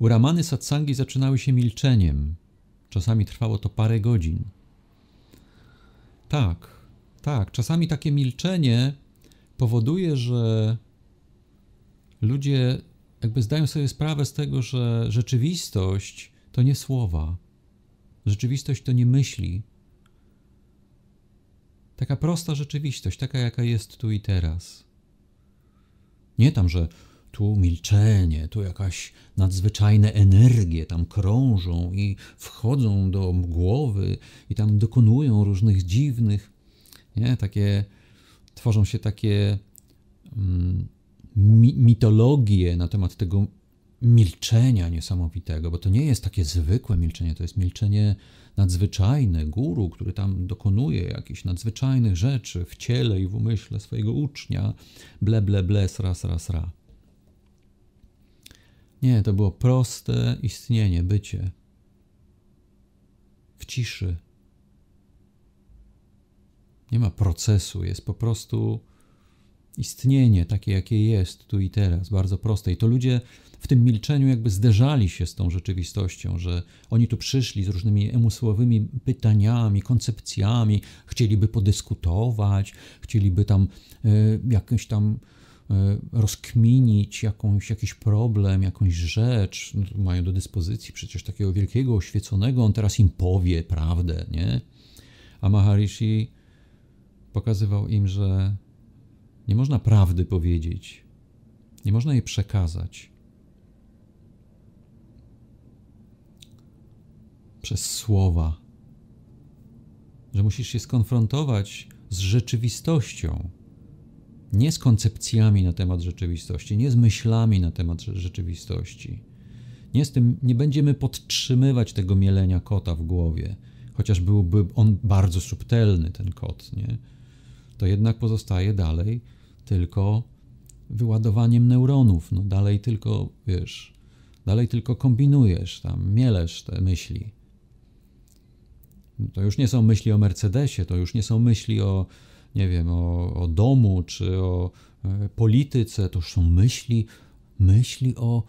U Ramany satsangi zaczynały się milczeniem. Czasami trwało to parę godzin. Tak, tak, czasami takie milczenie powoduje, że ludzie jakby zdają sobie sprawę z tego, że rzeczywistość to nie słowa, rzeczywistość to nie myśli. Taka prosta rzeczywistość, taka jaka jest tu i teraz. Nie tam, że tu milczenie, tu jakaś nadzwyczajne energie tam krążą i wchodzą do głowy i tam dokonują różnych dziwnych, nie, takie, tworzą się takie mm, mi mitologie na temat tego milczenia niesamowitego, bo to nie jest takie zwykłe milczenie, to jest milczenie nadzwyczajne, guru, który tam dokonuje jakichś nadzwyczajnych rzeczy w ciele i w umyśle swojego ucznia, ble, ble, ble, sra, sra, sra. Nie, to było proste istnienie, bycie w ciszy. Nie ma procesu, jest po prostu istnienie takie, jakie jest tu i teraz, bardzo proste. I to ludzie w tym milczeniu jakby zderzali się z tą rzeczywistością, że oni tu przyszli z różnymi umysłowymi pytaniami, koncepcjami, chcieliby podyskutować, chcieliby tam y, jakąś tam rozkminić jakąś, jakiś problem, jakąś rzecz. No, mają do dyspozycji przecież takiego wielkiego oświeconego, on teraz im powie prawdę, nie? A Maharishi pokazywał im, że nie można prawdy powiedzieć, nie można jej przekazać. Przez słowa, że musisz się skonfrontować z rzeczywistością, nie z koncepcjami na temat rzeczywistości, nie z myślami na temat rzeczywistości. Nie, z tym, nie będziemy podtrzymywać tego mielenia kota w głowie, chociaż byłby on bardzo subtelny, ten kot, nie? to jednak pozostaje dalej tylko wyładowaniem neuronów. No dalej tylko, wiesz, dalej tylko kombinujesz, tam mielesz te myśli. To już nie są myśli o Mercedesie, to już nie są myśli o, nie wiem, o, o domu czy o e, polityce, to są myśli, myśli o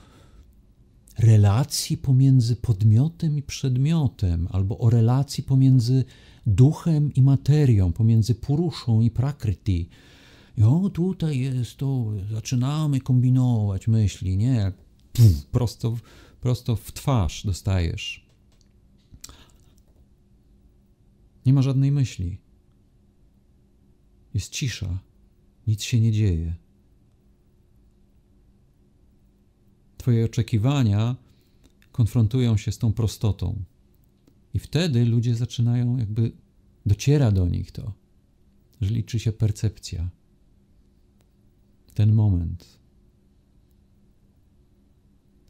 relacji pomiędzy podmiotem i przedmiotem, albo o relacji pomiędzy duchem i materią, pomiędzy puruszą i prakriti. I o, tutaj jest to, zaczynamy kombinować myśli, nie? Puf, prosto, prosto w twarz dostajesz. Nie ma żadnej myśli. Jest cisza, nic się nie dzieje. Twoje oczekiwania konfrontują się z tą prostotą. I wtedy ludzie zaczynają, jakby dociera do nich to, że liczy się percepcja. Ten moment.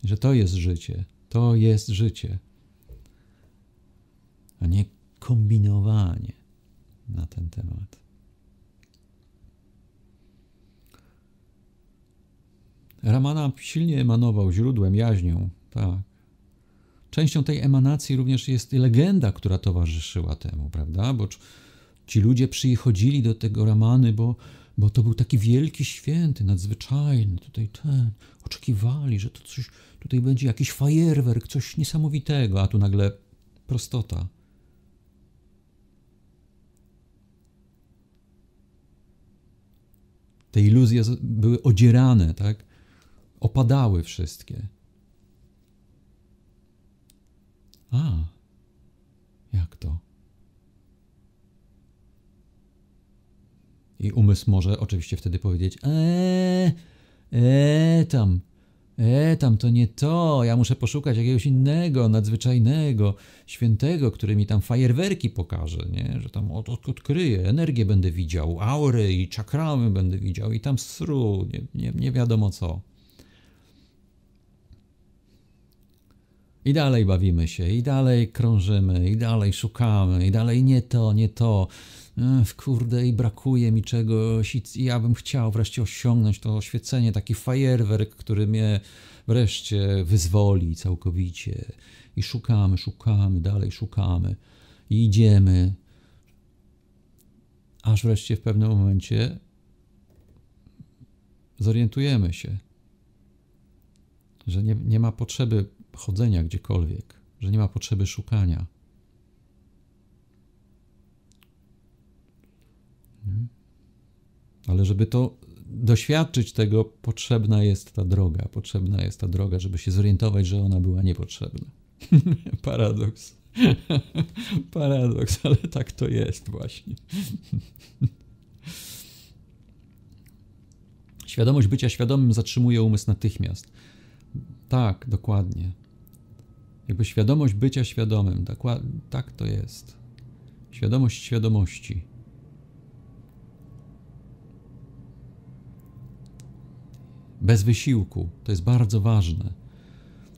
Że to jest życie. To jest życie. A nie kombinowanie na ten temat. Ramana silnie emanował źródłem, jaźnią, tak. Częścią tej emanacji również jest legenda, która towarzyszyła temu, prawda? Bo ci ludzie przychodzili do tego Ramany, bo, bo to był taki wielki święty, nadzwyczajny, tutaj ten, oczekiwali, że to coś, tutaj będzie jakiś fajerwerk, coś niesamowitego, a tu nagle prostota. Te iluzje były odzierane, tak? Opadały wszystkie. A, jak to? I umysł może oczywiście wtedy powiedzieć: Eee, eee, tam, eee, tam to nie to. Ja muszę poszukać jakiegoś innego, nadzwyczajnego, świętego, który mi tam fajerwerki pokaże, nie? że tam od, od, odkryje, energię będę widział, aury i czakramy będę widział, i tam sru, nie, nie, nie wiadomo co. I dalej bawimy się, i dalej krążymy, i dalej szukamy, i dalej nie to, nie to. Ech, kurde, i brakuje mi czegoś, i ja bym chciał wreszcie osiągnąć to oświecenie, taki fajerwerk, który mnie wreszcie wyzwoli całkowicie. I szukamy, szukamy, dalej szukamy, i idziemy, aż wreszcie w pewnym momencie zorientujemy się, że nie, nie ma potrzeby chodzenia gdziekolwiek, że nie ma potrzeby szukania. Ale żeby to doświadczyć tego, potrzebna jest ta droga. Potrzebna jest ta droga, żeby się zorientować, że ona była niepotrzebna. Paradoks. Paradoks, ale tak to jest właśnie. Świadomość bycia świadomym zatrzymuje umysł natychmiast. Tak, dokładnie. Jakby świadomość bycia świadomym, tak to jest. Świadomość świadomości. Bez wysiłku. To jest bardzo ważne.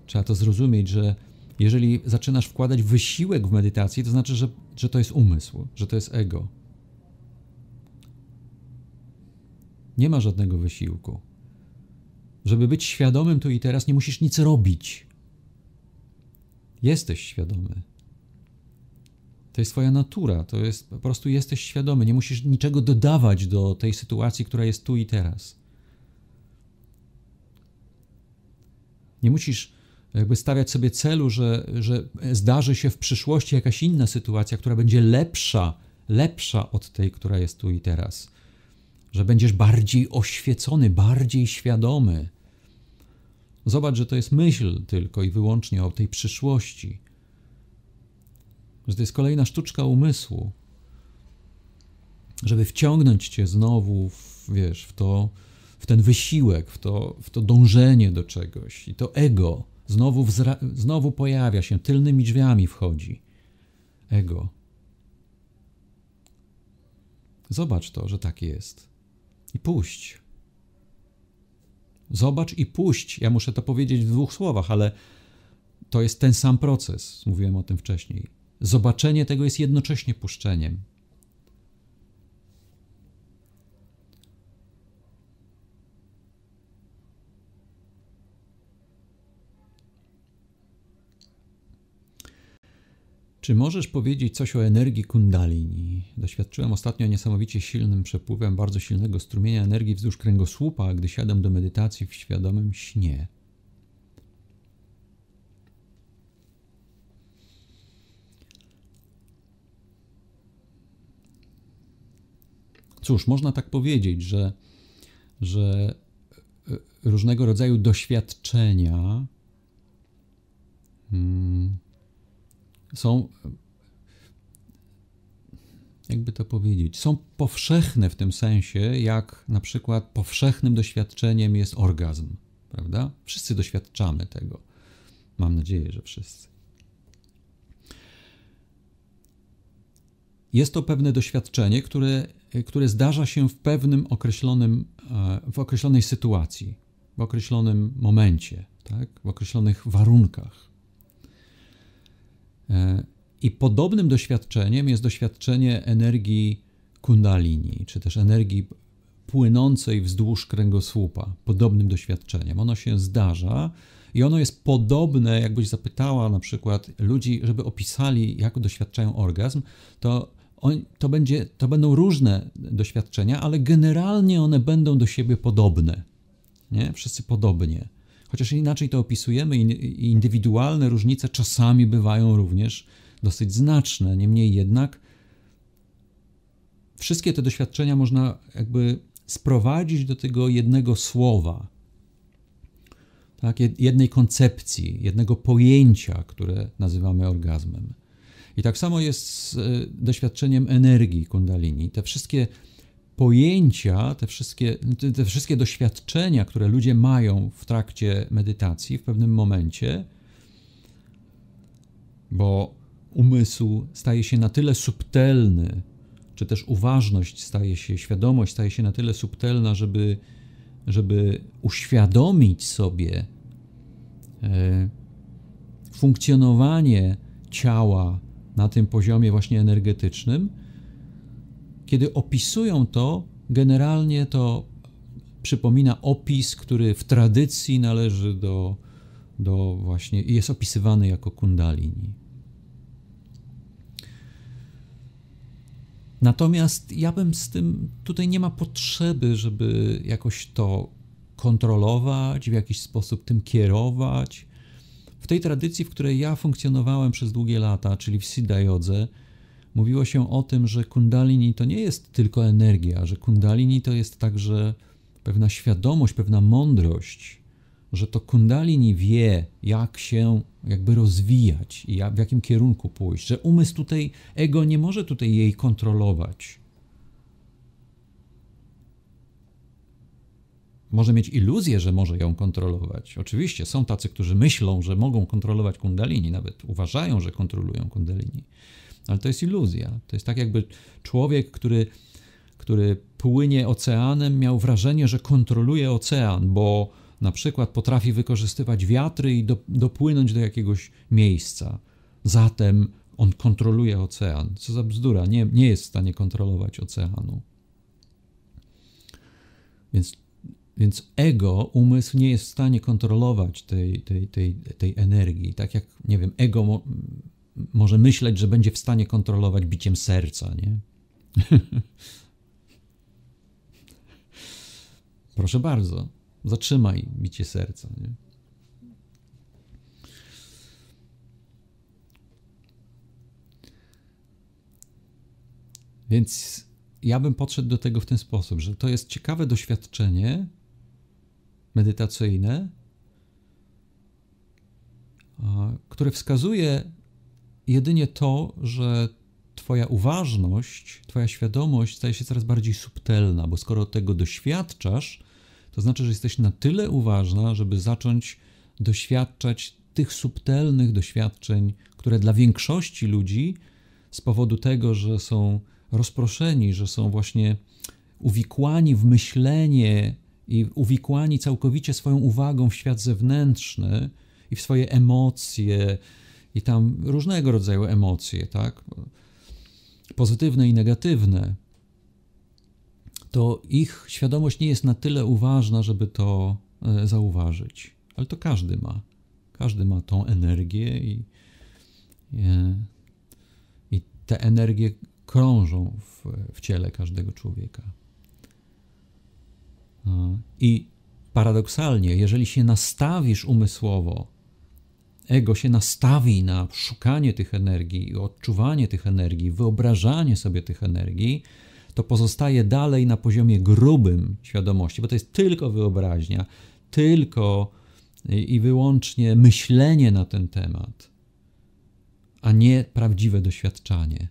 Trzeba to zrozumieć, że jeżeli zaczynasz wkładać wysiłek w medytację, to znaczy, że, że to jest umysł, że to jest ego. Nie ma żadnego wysiłku. Żeby być świadomym tu i teraz, nie musisz nic robić. Jesteś świadomy. To jest Twoja natura, to jest po prostu jesteś świadomy. Nie musisz niczego dodawać do tej sytuacji, która jest tu i teraz. Nie musisz jakby stawiać sobie celu, że, że zdarzy się w przyszłości jakaś inna sytuacja, która będzie lepsza, lepsza od tej, która jest tu i teraz. Że będziesz bardziej oświecony, bardziej świadomy. Zobacz, że to jest myśl tylko i wyłącznie o tej przyszłości. Że to jest kolejna sztuczka umysłu, żeby wciągnąć cię znowu, w, wiesz, w to, w ten wysiłek, w to, w to dążenie do czegoś i to ego Znowu, znowu pojawia się, tylnymi drzwiami wchodzi. Ego. Zobacz to, że tak jest. I puść. Zobacz i puść. Ja muszę to powiedzieć w dwóch słowach, ale to jest ten sam proces. Mówiłem o tym wcześniej. Zobaczenie tego jest jednocześnie puszczeniem. Czy możesz powiedzieć coś o energii kundalini? Doświadczyłem ostatnio niesamowicie silnym przepływem bardzo silnego strumienia energii wzdłuż kręgosłupa, gdy siadam do medytacji w świadomym śnie. Cóż, można tak powiedzieć, że, że e, różnego rodzaju doświadczenia hmm, są, jakby to powiedzieć, są powszechne w tym sensie, jak na przykład powszechnym doświadczeniem jest orgazm, prawda? Wszyscy doświadczamy tego. Mam nadzieję, że wszyscy. Jest to pewne doświadczenie, które, które zdarza się w pewnym określonym, e, w określonej sytuacji, w określonym momencie, tak? w określonych warunkach. I podobnym doświadczeniem jest doświadczenie energii kundalini, czy też energii płynącej wzdłuż kręgosłupa. Podobnym doświadczeniem. Ono się zdarza i ono jest podobne, jakbyś zapytała na przykład ludzi, żeby opisali, jak doświadczają orgazm, to, on, to, będzie, to będą różne doświadczenia, ale generalnie one będą do siebie podobne. Nie? Wszyscy podobnie. Chociaż inaczej to opisujemy, indywidualne różnice czasami bywają również dosyć znaczne. Niemniej jednak wszystkie te doświadczenia można jakby sprowadzić do tego jednego słowa, tak? jednej koncepcji, jednego pojęcia, które nazywamy orgazmem. I tak samo jest z e, doświadczeniem energii kundalini. Te wszystkie pojęcia, te wszystkie, te wszystkie doświadczenia, które ludzie mają w trakcie medytacji w pewnym momencie, bo umysł staje się na tyle subtelny, czy też uważność staje się, świadomość staje się na tyle subtelna, żeby, żeby uświadomić sobie e, funkcjonowanie ciała na tym poziomie właśnie energetycznym, kiedy opisują to, generalnie to przypomina opis, który w tradycji należy do, do właśnie i jest opisywany jako kundalini. Natomiast ja bym z tym, tutaj nie ma potrzeby, żeby jakoś to kontrolować, w jakiś sposób tym kierować. w tej tradycji, w której ja funkcjonowałem przez długie lata, czyli w Siddha Jodze, mówiło się o tym, że kundalini to nie jest tylko energia, że kundalini to jest także pewna świadomość, pewna mądrość, że to kundalini wie, jak się jakby rozwijać i w jakim kierunku pójść, że umysł tutaj, ego nie może tutaj jej kontrolować. Może mieć iluzję, że może ją kontrolować. Oczywiście są tacy, którzy myślą, że mogą kontrolować kundalini, nawet uważają, że kontrolują kundalini. Ale to jest iluzja. To jest tak, jakby człowiek, który, który płynie oceanem, miał wrażenie, że kontroluje ocean, bo na przykład potrafi wykorzystywać wiatry i do, dopłynąć do jakiegoś miejsca. Zatem on kontroluje ocean. Co za bzdura, nie, nie jest w stanie kontrolować oceanu. Więc, więc ego, umysł nie jest w stanie kontrolować tej, tej, tej, tej energii. Tak jak, nie wiem, ego może myśleć, że będzie w stanie kontrolować biciem serca, nie? Proszę bardzo Zatrzymaj bicie serca. Nie? Więc ja bym podszedł do tego w ten sposób, że to jest ciekawe doświadczenie medytacyjne, które wskazuje jedynie to, że Twoja uważność, Twoja świadomość staje się coraz bardziej subtelna, bo skoro tego doświadczasz, to znaczy, że jesteś na tyle uważna, żeby zacząć doświadczać tych subtelnych doświadczeń, które dla większości ludzi z powodu tego, że są rozproszeni, że są właśnie uwikłani w myślenie i uwikłani całkowicie swoją uwagą w świat zewnętrzny i w swoje emocje i tam różnego rodzaju emocje, tak? Pozytywne i negatywne to ich świadomość nie jest na tyle uważna, żeby to e, zauważyć. Ale to każdy ma. Każdy ma tą energię i, e, i te energie krążą w, w ciele każdego człowieka. I paradoksalnie, jeżeli się nastawisz umysłowo, ego się nastawi na szukanie tych energii, odczuwanie tych energii, wyobrażanie sobie tych energii, to pozostaje dalej na poziomie grubym świadomości, bo to jest tylko wyobraźnia, tylko i wyłącznie myślenie na ten temat, a nie prawdziwe doświadczanie.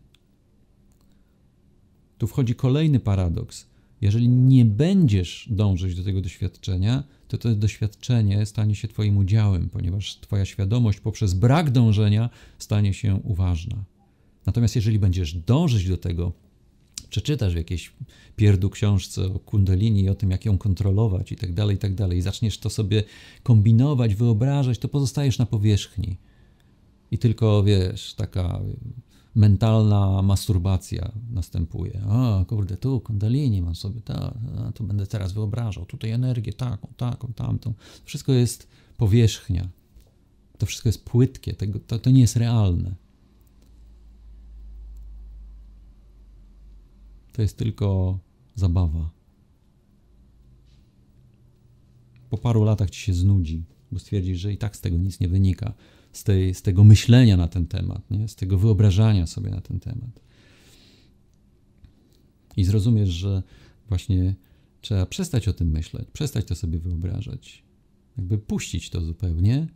Tu wchodzi kolejny paradoks. Jeżeli nie będziesz dążyć do tego doświadczenia, to to doświadczenie stanie się Twoim udziałem, ponieważ Twoja świadomość poprzez brak dążenia stanie się uważna. Natomiast jeżeli będziesz dążyć do tego przeczytasz w jakiejś pierdu książce o kundalini, o tym, jak ją kontrolować i tak dalej, i tak dalej, i zaczniesz to sobie kombinować, wyobrażać, to pozostajesz na powierzchni. I tylko, wiesz, taka mentalna masturbacja następuje. O, kurde, tu kundalini mam sobie, ta, to będę teraz wyobrażał, tutaj energię taką, taką, tamtą. Wszystko jest powierzchnia. To wszystko jest płytkie, tego, to, to nie jest realne. to jest tylko zabawa. Po paru latach ci się znudzi, bo stwierdzisz, że i tak z tego nic nie wynika, z, tej, z tego myślenia na ten temat, nie? z tego wyobrażania sobie na ten temat. I zrozumiesz, że właśnie trzeba przestać o tym myśleć, przestać to sobie wyobrażać, jakby puścić to zupełnie,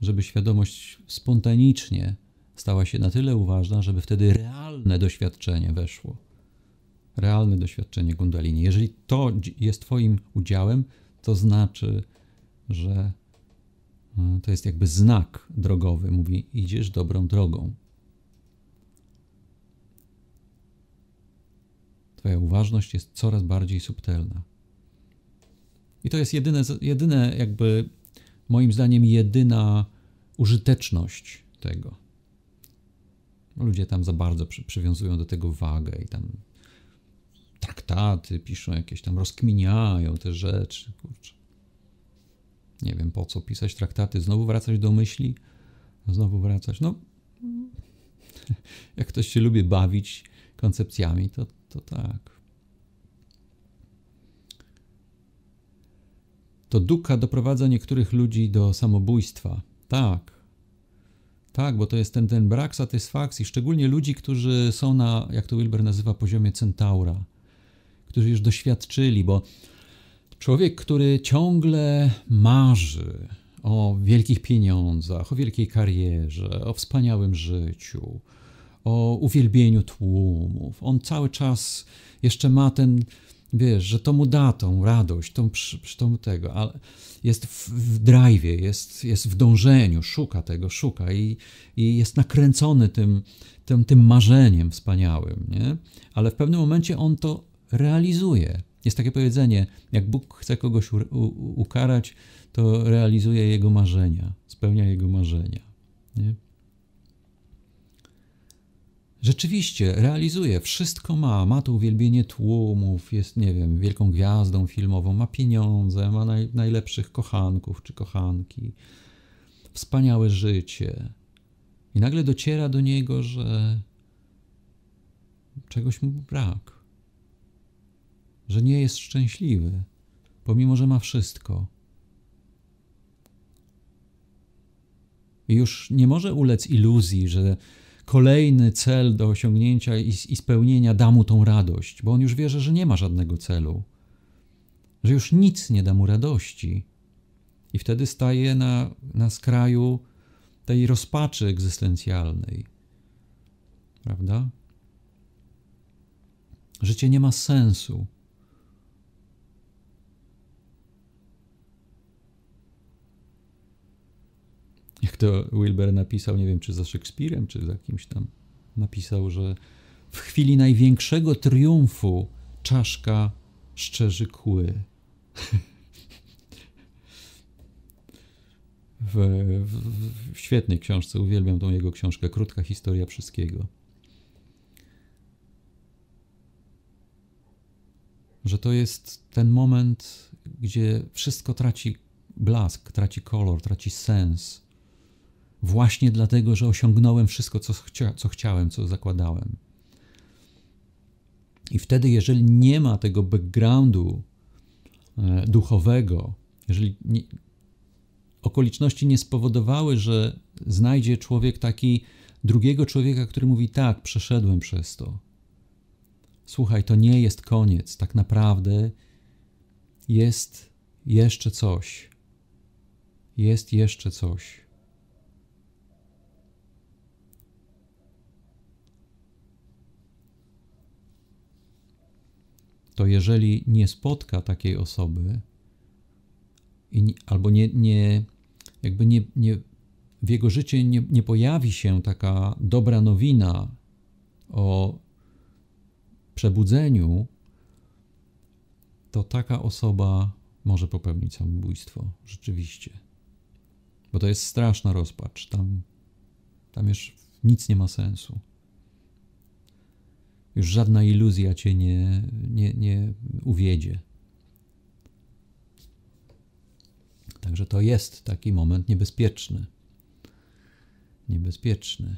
żeby świadomość spontanicznie stała się na tyle uważna, żeby wtedy realne doświadczenie weszło realne doświadczenie Kundalini. Jeżeli to jest Twoim udziałem, to znaczy, że to jest jakby znak drogowy. Mówi, idziesz dobrą drogą. Twoja uważność jest coraz bardziej subtelna. I to jest jedyne, jedyne jakby, moim zdaniem, jedyna użyteczność tego. Ludzie tam za bardzo przy, przywiązują do tego wagę i tam traktaty, piszą jakieś tam, rozkminiają te rzeczy, kurczę. Nie wiem po co pisać traktaty, znowu wracać do myśli, znowu wracać. No, jak ktoś się lubi bawić koncepcjami, to, to tak. To duka doprowadza niektórych ludzi do samobójstwa. Tak, Tak, bo to jest ten, ten brak satysfakcji, szczególnie ludzi, którzy są na, jak to Wilber nazywa, poziomie centaura, którzy już doświadczyli, bo człowiek, który ciągle marzy o wielkich pieniądzach, o wielkiej karierze, o wspaniałym życiu, o uwielbieniu tłumów, on cały czas jeszcze ma ten, wiesz, że to mu da tą radość, tą, tą tego, ale jest w, w drive, jest, jest w dążeniu, szuka tego, szuka i, i jest nakręcony tym, tym, tym marzeniem wspaniałym, nie? Ale w pewnym momencie on to realizuje. Jest takie powiedzenie, jak Bóg chce kogoś u, u, ukarać, to realizuje jego marzenia, spełnia jego marzenia. Nie? Rzeczywiście, realizuje, wszystko ma. Ma to uwielbienie tłumów, jest, nie wiem, wielką gwiazdą filmową, ma pieniądze, ma naj, najlepszych kochanków czy kochanki, wspaniałe życie. I nagle dociera do niego, że czegoś mu brak, że nie jest szczęśliwy, pomimo że ma wszystko. I już nie może ulec iluzji, że kolejny cel do osiągnięcia i, i spełnienia da mu tą radość, bo on już wie, że nie ma żadnego celu, że już nic nie da mu radości. I wtedy staje na, na skraju tej rozpaczy egzystencjalnej. Prawda? Życie nie ma sensu. Jak to Wilber napisał, nie wiem czy za Szekspirem, czy za kimś tam, napisał, że w chwili największego triumfu czaszka szczerzy kły. W, w, w, świetnej książce, uwielbiam tą jego książkę, Krótka historia wszystkiego. Że to jest ten moment, gdzie wszystko traci blask, traci kolor, traci sens właśnie dlatego, że osiągnąłem wszystko, co, chcia, co chciałem, co zakładałem. I wtedy, jeżeli nie ma tego backgroundu e, duchowego, jeżeli nie, okoliczności nie spowodowały, że znajdzie człowiek taki drugiego człowieka, który mówi: Tak, przeszedłem przez to. Słuchaj, to nie jest koniec. Tak naprawdę jest jeszcze coś. Jest jeszcze coś. To jeżeli nie spotka takiej osoby i, albo nie, nie, jakby nie, nie, w jego życiu nie, nie pojawi się taka dobra nowina o przebudzeniu, to taka osoba może popełnić samobójstwo. Rzeczywiście. Bo to jest straszna rozpacz. Tam, tam już nic nie ma sensu. Już żadna iluzja cię nie, nie, nie uwiedzie. Także to jest taki moment niebezpieczny. Niebezpieczny.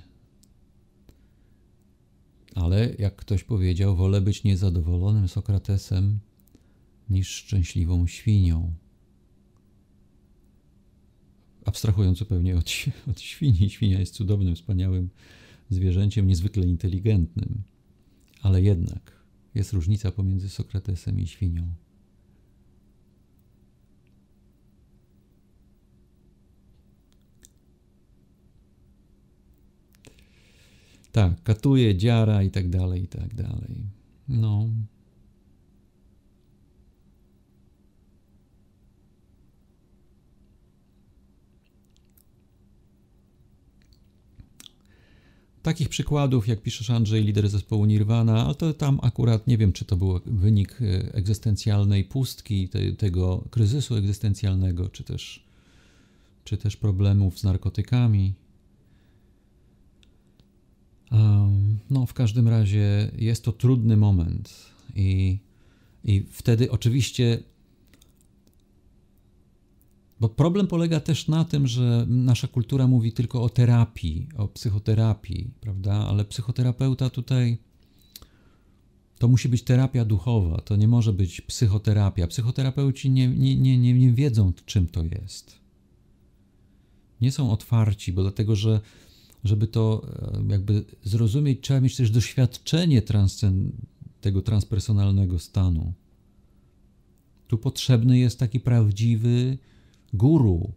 Ale jak ktoś powiedział, wolę być niezadowolonym Sokratesem niż szczęśliwą świnią. Abstrahując zupełnie od, od świni. Świnia jest cudownym, wspaniałym zwierzęciem, niezwykle inteligentnym. Ale jednak jest różnica pomiędzy Sokratesem i świnią. Tak, katuje, dziara i tak dalej, i tak dalej. No, Takich przykładów, jak piszesz Andrzej, lider zespołu Nirvana, ale to tam akurat nie wiem, czy to był wynik e, egzystencjalnej pustki, te, tego kryzysu egzystencjalnego, czy też, czy też problemów z narkotykami. No, w każdym razie jest to trudny moment i, i wtedy oczywiście bo problem polega też na tym, że nasza kultura mówi tylko o terapii, o psychoterapii, prawda? Ale psychoterapeuta tutaj to musi być terapia duchowa, to nie może być psychoterapia. Psychoterapeuci nie, nie, nie, nie, nie wiedzą, czym to jest. Nie są otwarci, bo dlatego, że żeby to e, jakby zrozumieć, trzeba mieć też doświadczenie transcend- tego transpersonalnego stanu. Tu potrzebny jest taki prawdziwy guru.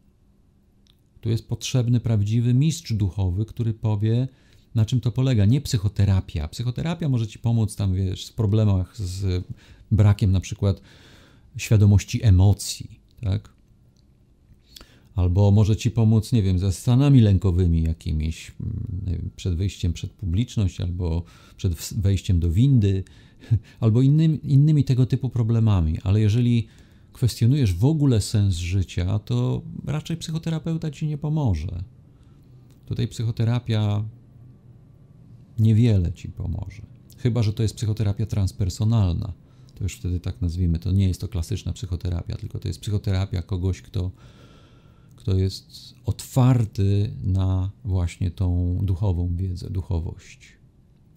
Tu jest potrzebny prawdziwy mistrz duchowy, który powie, na czym to polega. Nie psychoterapia. Psychoterapia może ci pomóc tam, wiesz, w problemach z brakiem na przykład świadomości emocji, tak? Albo może ci pomóc, nie wiem, ze stanami lękowymi jakimiś, mm, wiem, przed wyjściem przed publiczność, albo przed wejściem do windy, albo innymi, innymi tego typu problemami. Ale jeżeli kwestionujesz w ogóle sens życia, to raczej psychoterapeuta ci nie pomoże. Tutaj psychoterapia niewiele ci pomoże. Chyba, że to jest psychoterapia transpersonalna. To już wtedy tak nazwijmy. To nie jest to klasyczna psychoterapia, tylko to jest psychoterapia kogoś, kto, kto jest otwarty na właśnie tą duchową wiedzę, duchowość.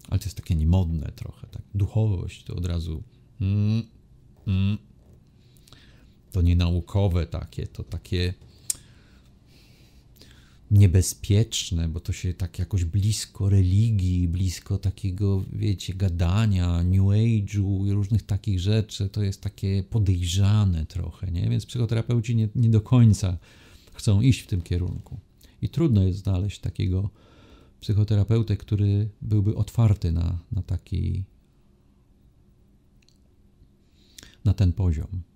Ale to jest takie niemodne trochę, tak? Duchowość to od razu. Mm, mm, to nienaukowe takie, to takie niebezpieczne, bo to się tak jakoś blisko religii, blisko takiego, wiecie, gadania, New Age'u i różnych takich rzeczy, to jest takie podejrzane trochę, nie? Więc psychoterapeuci nie, nie do końca chcą iść w tym kierunku. I trudno jest znaleźć takiego psychoterapeutę, który byłby otwarty na, na taki, na ten poziom.